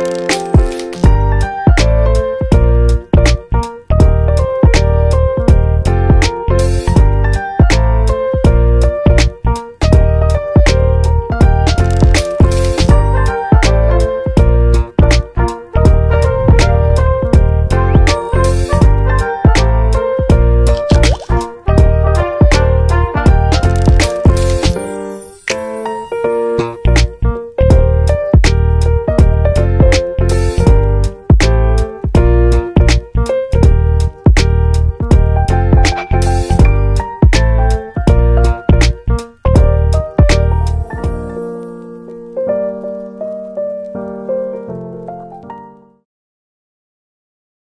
you